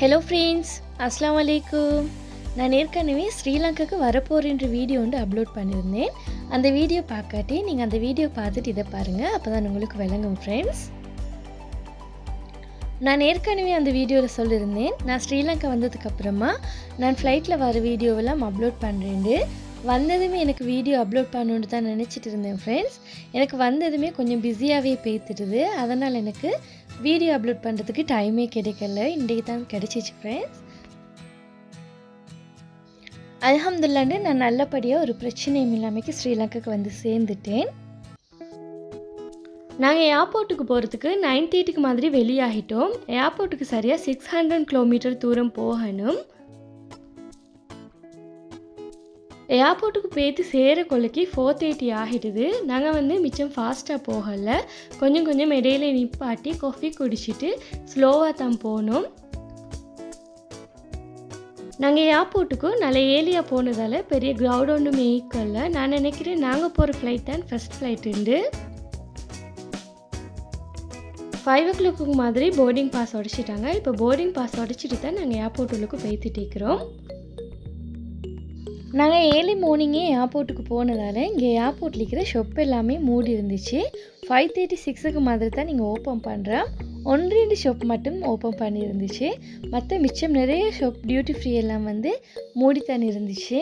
Hello friends அஸ்லாம் வலைக்கும் நான் ஏற்கனவே ஸ்ரீலங்காக்கு வரப்போகிறேன்ற வீடியோ வந்து அப்லோட் பண்ணியிருந்தேன் அந்த வீடியோ பார்க்காட்டி நீங்கள் அந்த வீடியோ பார்த்துட்டு இதை பாருங்கள் அப்போ தான் உங்களுக்கு விளங்கும் ஃப்ரெண்ட்ஸ் நான் ஏற்கனவே அந்த வீடியோவில் சொல்லியிருந்தேன் நான் ஸ்ரீலங்கா வந்ததுக்கப்புறமா நான் ஃப்ளைட்டில் வர வீடியோவெல்லாம் அப்லோட் பண்ணுறேன் வந்ததுமே எனக்கு வீடியோ அப்லோட் பண்ணணுன்னு தான் நினச்சிட்டு இருந்தேன் ஃப்ரெண்ட்ஸ் எனக்கு வந்ததுமே கொஞ்சம் பிஸியாகவே பேத்துடுது அதனால் எனக்கு வீடியோ அப்லோட் பண்ணுறதுக்கு டைமே கிடைக்கல. இன்றைக்கு தான் கிடச்சிச்சு ஃப்ரெண்ட்ஸ் அலமதுல்லாண்டு நான் நல்லபடியாக ஒரு பிரச்சனையும் இல்லாமல் ஸ்ரீலங்காக்கு வந்து சேர்ந்துட்டேன். நாங்கள் ஏர்போர்ட்டுக்கு போகிறதுக்கு நைன் தேர்ட்டிக்கு மாதிரி வெளியாகிட்டோம். ஏர்போர்ட்டுக்கு சரியாக சிக்ஸ் ஹண்ட்ரட் கிலோமீட்டர் தூரம் போகணும். ஏர்போர்ட்டுக்கு போய்த்து சேர கொள்ளைக்கு ஃபோர் தேர்ட்டி ஆகிடுது. நாங்கள் வந்து மிச்சம் ஃபாஸ்ட்டாக போகலை. கொஞ்சம் கொஞ்சம் இடையில நிப்பாட்டி காஃபி குடிச்சிட்டு ஸ்லோவாக தான் போனோம். நாங்கள் ஏர்போர்ட்டுக்கும் நல்ல ஏலியாக போனதால் பெரிய க்ரௌட் ஒன்றுமே ஈக்கல்ல நான் நினைக்கிறேன் நாங்கள் போகிற ஃப்ளைட் தான் ஃபஸ்ட் ஃப்ளைட்டுண்டு ஃபைவ் ஓ கிளாக்கு மாதிரி போர்டிங் பாஸ் உடச்சிட்டாங்க. இப்போ போர்டிங் பாஸ் உடச்சிட்டு தான் நாங்கள் ஏர்போர்ட் உள்ளுக்கு போய்த்துட்டு இருக்கிறோம் நாங்கள் ஏர்லி மார்னிங்கே ஏர்போர்ட்டுக்கு போனதால் இங்கே ஏர்போர்ட்டில் இருக்கிற ஷொப் எல்லாமே மூடி இருந்துச்சு. ஃபைவ் தேர்ட்டி சிக்ஸுக்கு மாதிரி தான் நீங்கள் ஓப்பன் பண்ணுறேன் ஒன்று ரெண்டு ஷாப் மட்டும் ஓப்பன் பண்ணியிருந்துச்சு. மற்ற மிச்சம் நிறைய ஷாப் டியூட்டி ஃப்ரீ எல்லாம் வந்து மூடித்தான் இருந்துச்சு.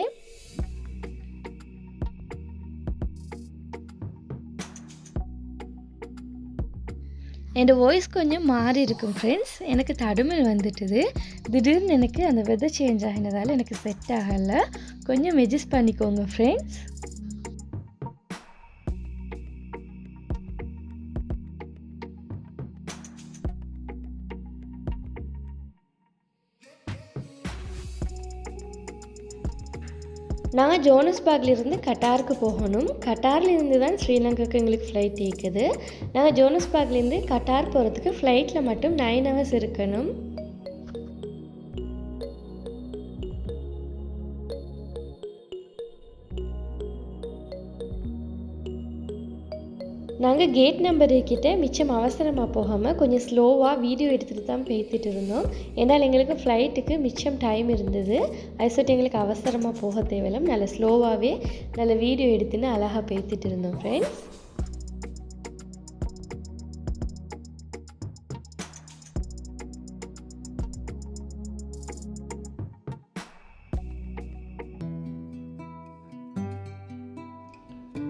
என் வாய்ஸ் கொஞ்சம் மாறி இருக்கும் ஃப்ரெண்ட்ஸ் எனக்கு தடுமல் வந்துட்டுது. திடீர்னு எனக்கு அந்த வெதர் சேஞ்ச் ஆகினதால் எனக்கு செட் ஆகலை. கொஞ்சம் அட்ஜஸ்ட் பண்ணிக்கோங்க ஃப்ரெண்ட்ஸ் நான் ஜோனஸ்பாக்லேருந்து கட்டாருக்கு போகணும். கட்டார்லேருந்து தான் ஸ்ரீலங்காவுக்கு எங்களுக்கு ஃப்ளைட் இருக்குது நாங்கள் ஜோனஸ்பாக்லேருந்து கட்டார் போகிறதுக்கு ஃப்ளைட்டில் மட்டும் நைன் ஹவர்ஸ் இருக்கணும். நாங்கள் கேட் நம்பர் கிட்டே மிச்சம் அவசரமாக போகாமல் கொஞ்சம் ஸ்லோவாக வீடியோ எடுத்துகிட்டு தான் பேசிட்டு இருந்தோம். ஏன்னால் எங்களுக்கு ஃப்ளைட்டுக்கு மிச்சம் டைம் இருந்தது. அதை சொல்லிட்டு எங்களுக்கு அவசரமாக போக தேவையில்லை. நல்ல ஸ்லோவாகவே நல்ல வீடியோ எடுத்துன்னு அழகாக பேசிட்டு இருந்தோம் ஃப்ரெண்ட்ஸ்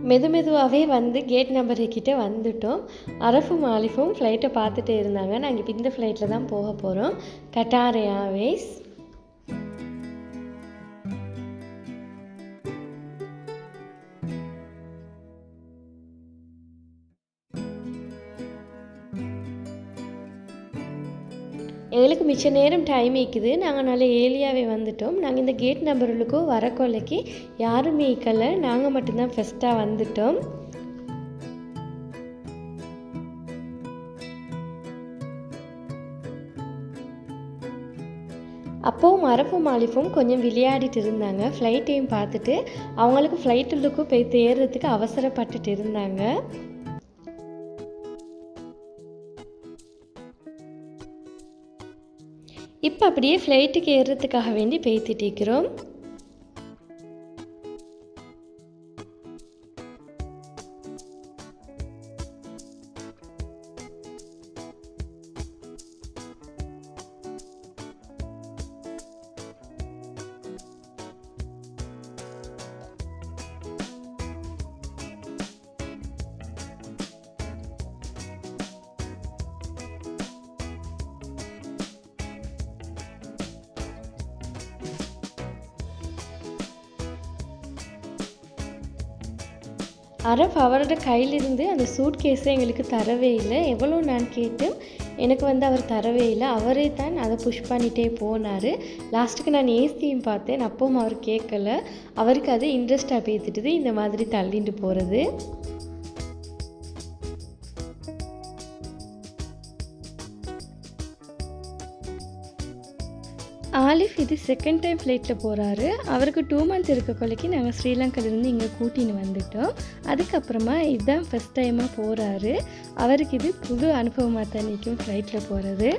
மெது மெதுவாகவே வந்து கேட் நம்பர் கிட்டே வந்துட்டோம். அரஃபும் ஆலிஃபும் ஃப்ளைட்டை பார்த்துட்டே இருந்தாங்க. நாங்கள் இப்போ இந்த ஃப்ளைட்டில் தான் போக போகிறோம் கட்டார் ஏர்வேஸ் எங்களுக்கு மிச்ச நேரம் டைம் இருக்குது நாங்கள் நல்ல ஏலியாவே வந்துட்டோம். நாங்கள் இந்த கேட் நம்பர்களுக்கும் வர கொள்ளைக்கு யாருமே இக்கல நாங்கள் மட்டும்தான் ஃபஸ்ட்டாக வந்துட்டோம். அப்போவும் மரப்பும் மாலிப்பும் கொஞ்சம் விளையாடிட்டு இருந்தாங்க. ஃப்ளைட்டையும் பார்த்துட்டு அவங்களுக்கு ஃப்ளைட்டுக்கும் போய் தேர்றதுக்கு அவசரப்பட்டுட்டு இருந்தாங்க. இப்போ அப்படியே ஃப்ளைட்டுக்கு ஏறுறதுக்காக வேண்டி பேத்திட்டு இருக்கிறோம். அரப் அவரோட கையிலிருந்து அந்த சூட் கேஸை எங்களுக்கு தரவே இல்லை. எவ்வளோ நான் கேட்டும் எனக்கு வந்து அவர் தரவே இல்லை. அவரே தான் அதை புஷ் பண்ணிகிட்டே போனார். லாஸ்ட்டுக்கு நான் ஏசியும் பார்த்தேன் அப்பவும் அவர் கேட்கல. அவருக்கு அது இன்ட்ரெஸ்டாக பேசிட்டுது இந்த மாதிரி தள்ளிட்டு போகிறது ஆலிஃப் இது செகண்ட் டைம் ஃப்ளைட்டில் போகிறாரு அவருக்கு டூ மந்த்ஸ் இருக்க கொலைக்கு நாங்கள் ஸ்ரீலங்காலேருந்து இங்கே கூட்டின்னு வந்துட்டோம். அதுக்கப்புறமா இதுதான் ஃபஸ்ட் டைமாக போகிறாரு அவருக்கு இது புது அனுபவமாக தான் நிற்கும் ஃப்ளைட்டில் போகிறது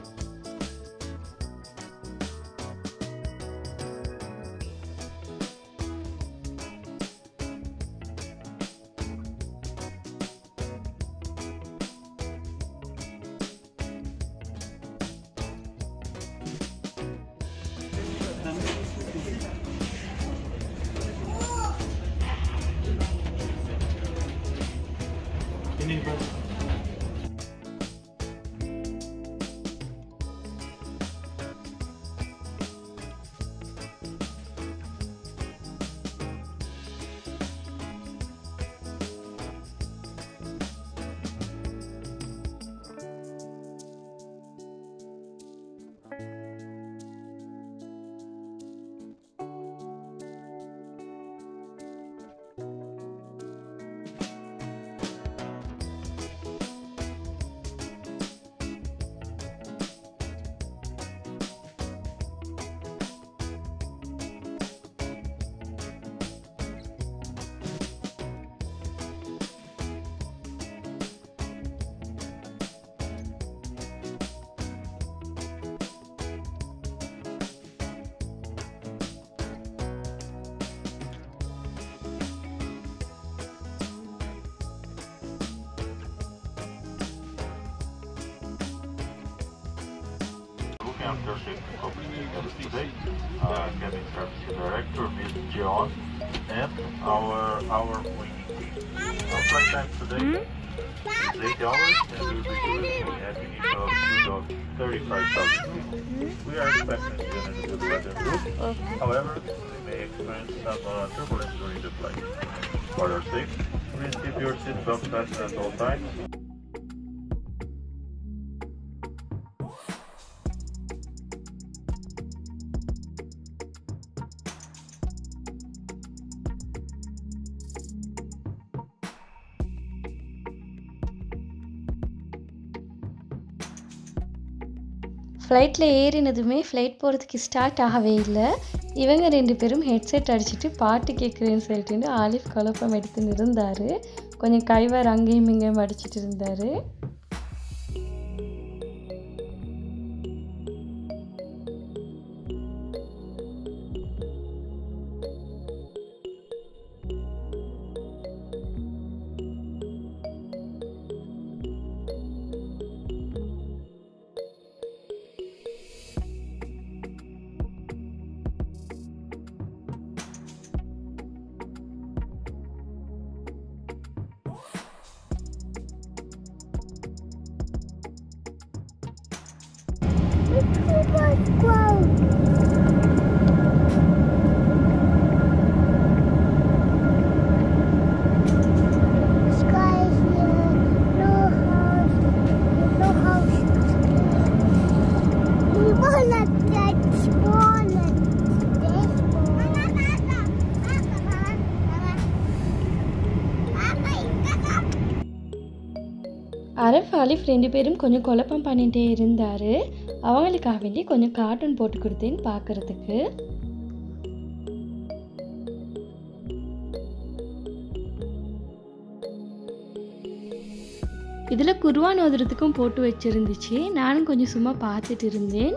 countership company today. Uh, cabin service director, Miss John, and our our wing team. Our flight time today is 8 hours and we'll be at an initial of 35,000 people. We are expecting to be in a good weather group. However, we may experience some uh, turbulence during the flight. For your safety, please keep your seatbelt fastened at all times. ஃப்ளைட்டில் ஏறினதுமே flight போகிறதுக்கு start ஆகவே இல்லை. இவங்க ரெண்டு பேரும் headset அடிச்சுட்டு பாட்டு கேட்குறேன்னு சொல்லிட்டு ஆலிஃப் குழப்பம் எடுத்துன்னு இருந்தார் கொஞ்சம் கைவர் அங்கேயும் இங்கேயும் அடிச்சிட்டு இருந்தார். அரஃப் அலிஃப் ரெண்டு பேரும் கொஞ்சம் குழப்பம் பண்ணிகிட்டே இருந்தார். அவங்களுக்காக வேண்டி கொஞ்சம் கார்ட்டூன் போட்டு கொடுத்தேன்னு பார்க்குறதுக்கு இதில் குருவான் ஓதுறதுக்கும் போட்டு வச்சுருந்துச்சு. நானும் கொஞ்சம் சும்மா பார்த்துட்டு இருந்தேன்.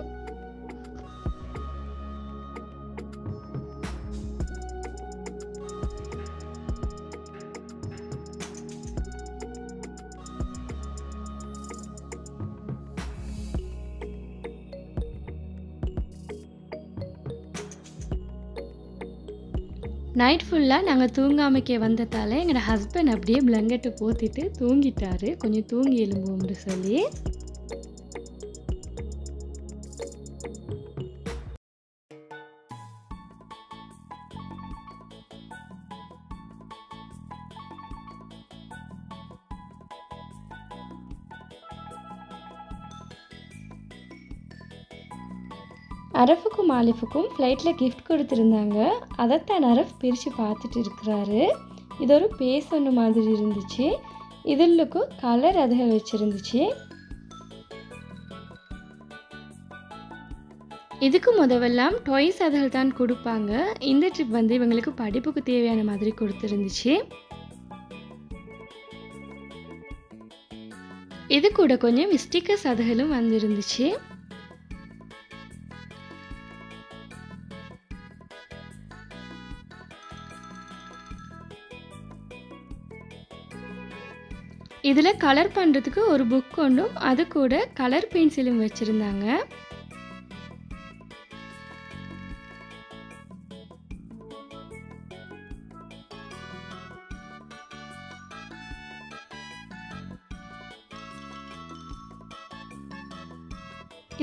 நைட் ஃபுல்லாக நாங்கள் தூங்காமக்கே வந்ததால் எங்களோட ஹஸ்பண்ட் அப்படியே பிளங்கெட்டை போத்திட்டு தூங்கிட்டாரு. கொஞ்சம் தூங்கி எழும்புவோம்னு சொல்லி. அரஃபுக்கும் ஆலிஃபுக்கும் ஃப்ளைட்டில் கிஃப்ட் கொடுத்துருந்தாங்க. அதைத்தான் அரஃப் பிரித்து பார்த்துட்டு இருக்கிறாரு. இது ஒரு பேஸ் ஒன்று மாதிரி இருந்துச்சு. இதுலுக்கும் கலர் அதுகள் வச்சுருந்துச்சு. இதுக்கு முதவெல்லாம் டாய்ஸ் அதுகள் தான் கொடுப்பாங்க. இந்த ட்ரிப் வந்து இவங்களுக்கு படிப்புக்கு தேவையான மாதிரி கொடுத்துருந்துச்சு. இது கூட கொஞ்சம் ஸ்டிக்கர்ஸ் அதுகளும் வந்திருந்துச்சு. இதில் கலர் பண்ணுறதுக்கு ஒரு புக் ஒன்றும் அது கூட கலர் பென்சிலும் வச்சுருந்தாங்க.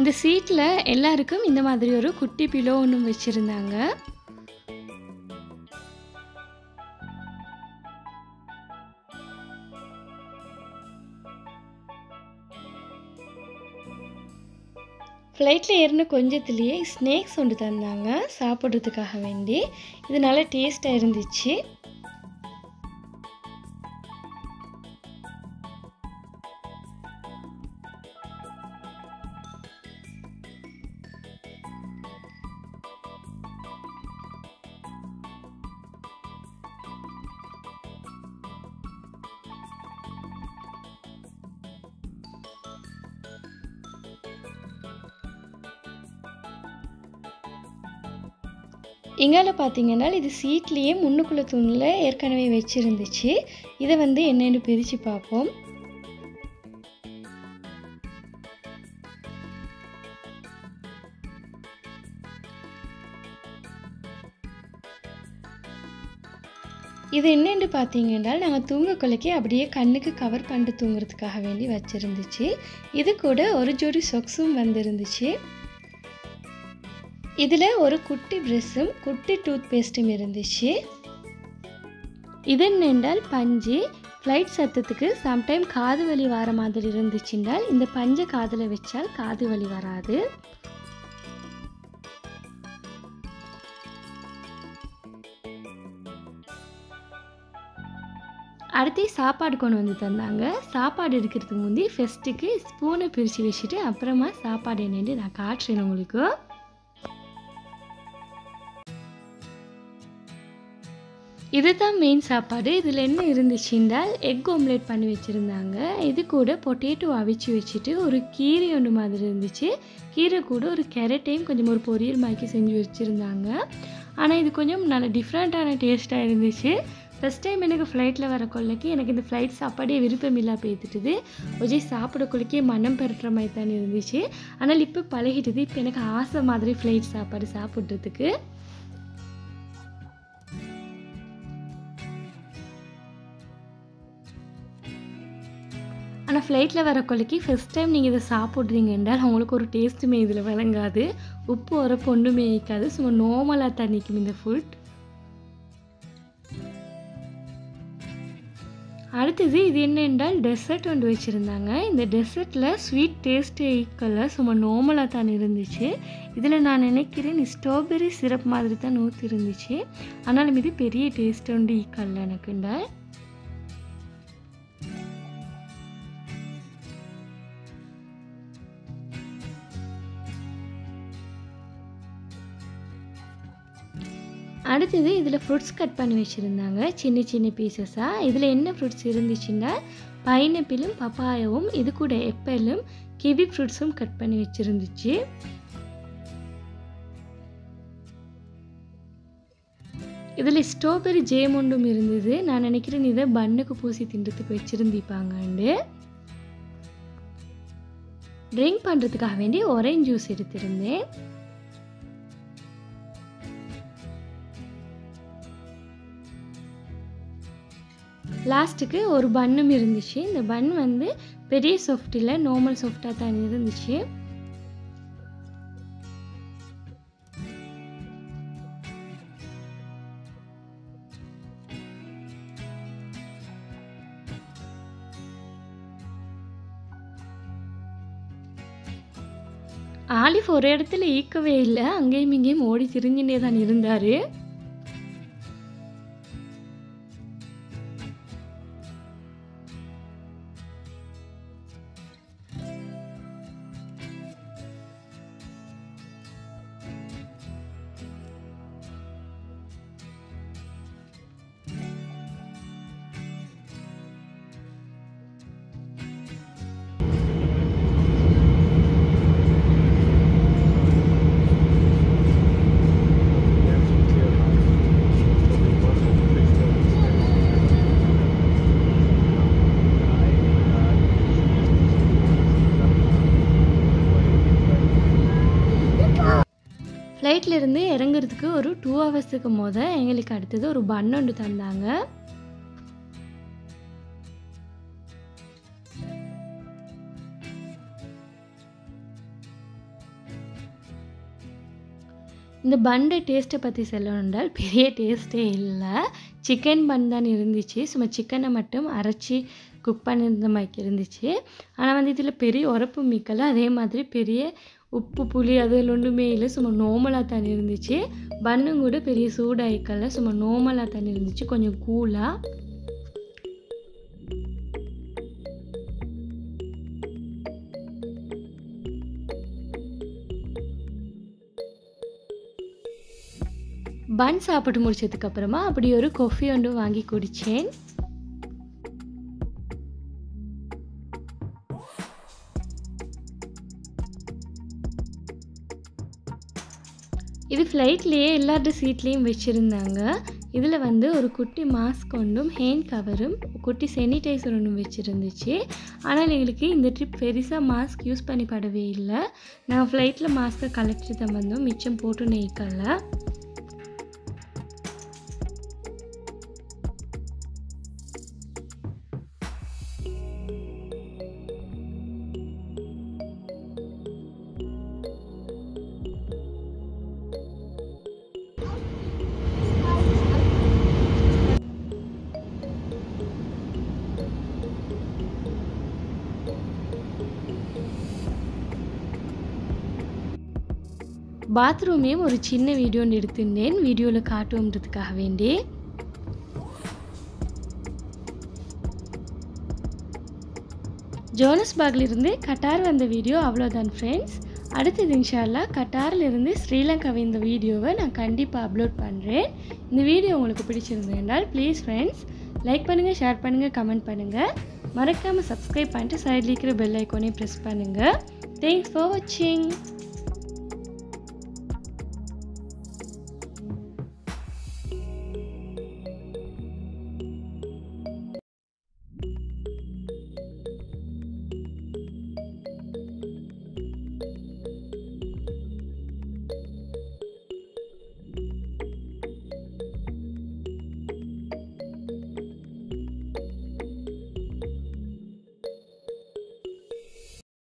இந்த சீட்டில் எல்லாருக்கும் இந்த மாதிரி ஒரு குட்டி பிலோ ஒன்றும் வச்சுருந்தாங்க. ஃப்ளைட்டில் ஏறின கொஞ்சத்துலேயே ஸ்நேக்ஸ் ஒன்று தந்தாங்க. சாப்பிட்றதுக்காக வேண்டி. இது நல்லா டேஸ்ட்டாக இருந்துச்சு. இங்கால பார்த்தீங்கன்னா இது சீட்லேயே முன்னுக்குள்ள தூணில் ஏற்கனவே வச்சுருந்துச்சு. இதை வந்து என்னென்னு பிரித்து பார்ப்போம். இது என்னென்னு பார்த்தீங்கன்னா நாங்கள் தூங்க தூங்கக்குள்ளைக்கு அப்படியே கண்ணுக்கு கவர் பண்ணிட்டு தூங்குறதுக்காக வேண்டி வச்சுருந்துச்சு. இது கூட ஒரு ஜோடி சொக்ஸும் வந்துருந்துச்சு. இதில் ஒரு குட்டி ப்ரெஷ்ஷும் குட்டி டூத் பேஸ்ட்டும் இருந்துச்சு. இதன் என்றால் பஞ்சு ஃப்ளைட் சத்தத்துக்கு சம்டைம் காது வலி வர மாதிரி இருந்துச்சுன்றால் இந்த பஞ்சை காதில் வச்சால் காது வலி வராது. அடுத்து சாப்பாடு கொண்டு வந்து தந்தாங்க. சாப்பாடு எடுக்கிறதுக்கு முந்தி ஃபெஸ்ட்டுக்கு ஸ்பூனை பிரித்து வச்சுட்டு அப்புறமா சாப்பாடு என்னென்னு நான் காட்டுறேன் உங்களுக்கு. இதுதான் மெயின் சாப்பாடு. இதில் என்ன இருந்துச்சுன்றால் எக் ஆம்லேட் பண்ணி வச்சுருந்தாங்க. இது கூட பொட்டேட்டோ அவிச்சு வச்சுட்டு ஒரு கீரை ஒன்று மாதிரி இருந்துச்சு. கீரை கூட ஒரு கேரட்டையும் கொஞ்சம் ஒரு பொரியல் மாக்கி செஞ்சு வச்சுருந்தாங்க. ஆனால் இது கொஞ்சம் நல்ல டிஃப்ரெண்ட்டான டேஸ்ட்டாக இருந்துச்சு. ஃபஸ்ட் டைம் எனக்கு ஃப்ளைட்டில் வர கொள்ளைக்கு எனக்கு இந்த ஃப்ளைட் சாப்பாடே விருப்பம் இல்லா போய்த்துட்டுது கொஞ்சம் சாப்பிட கொள்ளைக்கே மனம் பெருட்டுற மாதிரி தான் இருந்துச்சு. ஆனால் இப்போ பழகிட்டுது. இப்போ எனக்கு ஆசை மாதிரி ஃப்ளைட் சாப்பாடு சாப்பிட்றதுக்கு. ஆனால் ஃப்ளைட்டில் வர கொள்ளைக்கு ஃபஸ்ட் டைம் நீங்கள் இதை சாப்பிட்றீங்க என்றால் அவங்களுக்கு ஒரு டேஸ்ட்டுமே இதில் விளங்காது. உப்பு உரப்பு ஒன்றுமே இருக்காது சும்மா நார்மலாக தண்ணிக்கும் இந்த ஃபுட் அடுத்தது இது என்ன என்றால் டெசர்ட் ஒன்று வச்சுருந்தாங்க. இந்த டெசர்ட்டில் ஸ்வீட் டேஸ்ட் ஈக்குவலாக சும்மா நார்மலாக தான் இருந்துச்சு. இதில் நான் நினைக்கிறேன் ஸ்ட்ராபெரி சிரப் மாதிரி தான் ஊற்றி இருந்துச்சு ஆனாலும் இது பெரிய டேஸ்ட் ஒன்று ஈக்குவல் எனக்குண்டால். அடுத்தது இதில் ஃப்ரூட்ஸ் கட் பண்ணி வச்சுருந்தாங்க. சின்ன சின்ன பீசஸாக இதில் என்ன ஃப்ரூட்ஸ் இருந்துச்சுன்னா பைனாப்பிளும் பப்பாயாவும் இது கூட எப்பலும் கிவி ஃப்ரூட்ஸும் கட் பண்ணி வச்சுருந்துச்சு. இதில் ஸ்ட்ராபெரி ஜேம் ஒன்றும் இருந்தது. நான் நினைக்கிறேன் இதை பண்ணுக்கு பூசி தின்றதுக்கு வச்சுருந்திப்பாங்கண்டு ட்ரிங்க் பண்ணுறதுக்காக வேண்டி ஒரேஞ்ச் ஜூஸ் எடுத்திருந்தேன். லாஸ்ட்டுக்கு ஒரு பன்னும் இருந்துச்சு. இந்த பன் வந்து பெரிய சாஃப்ட் இல்லை நார்மல் சாஃப்டாக தான் இருந்துச்சு. ஆலிஃப் ஒரு இடத்துல ஈக்கவே இல்லை அங்கேயும் இங்கேயும் ஓடி திரிஞ்சுட்டே தான் இருந்தார். ஃப்ளைட்லேருந்து இருந்து இறங்குறதுக்கு ஒரு டூ ஹவர்ஸுக்கு முத எங்களுக்கு அடுத்தது ஒரு பன் ஒன்று தந்தாங்க. இந்த பண்டு டேஸ்ட்டை பற்றி சொல்லணுன்றால் பெரிய டேஸ்ட்டே இல்லை. சிக்கன் பன் தான் இருந்துச்சு. சும்மா சிக்கனை மட்டும் அரைச்சி குக் பண்ணியிருந்த மாதிரி இருந்துச்சு. ஆனால் வந்து இதில் பெரிய உரப்பு மிக்கல. அதே மாதிரி பெரிய உப்பு புளி அது ஒன்றுமே இல்லை. சும்மா நோமலாக தண்ணி இருந்துச்சு. பண்ணும் கூட பெரிய சூடாயிக்கல சும்மா நோமலாக தண்ணி இருந்துச்சு. கொஞ்சம் கூலாக பன் சாப்பிட்டு முடிச்சதுக்கப்புறமா அப்படி ஒரு கொஃபி ஒன்று வாங்கி குடித்தேன் இது ஃப்ளைட்லேயே எல்லாரோட சீட்லேயும் வச்சுருந்தாங்க. இதில் வந்து ஒரு குட்டி மாஸ்க் ஒன்றும் ஹேண்ட் கவரும் குட்டி சானிடைசர் ஒன்றும் வச்சுருந்துச்சு. ஆனால் எங்களுக்கு இந்த ட்ரிப் பெருசாக மாஸ்க் யூஸ் பண்ணி படவே இல்லை. நான் ஃப்ளைட்டில் மாஸ்க்கை கலெக்ட் தான் வந்தோம். மிச்சம் போட்டு நெய்க்கல. பாத்ரூமையும் ஒரு சின்ன வீடியோ எடுத்திருந்தேன். வீடியோவில் காட்டுவோன்றதுக்காக வேண்டி. ஜோனஸ்பாக்லேருந்து கட்டார் வந்த வீடியோ அவ்வளோதான் ஃப்ரெண்ட்ஸ் அடுத்தது இன்ஷால்லா கட்டாரில் இருந்து ஸ்ரீலங்காவை இந்த வீடியோவை நான் கண்டிப்பாக அப்லோட் பண்ணுறேன் இந்த வீடியோ உங்களுக்கு பிடிச்சிருந்தது என்றால் ப்ளீஸ் ஃப்ரெண்ட்ஸ் லைக் பண்ணுங்கள் ஷேர் பண்ணுங்கள் கமெண்ட் பண்ணுங்கள் மறக்காமல் சப்ஸ்கிரைப் பண்ணிட்டு சைடில் இருக்கிற பெல் ஐக்கோனையும் ப்ரெஸ் பண்ணுங்கள் தேங்க்ஸ் ஃபார் வாட்சிங்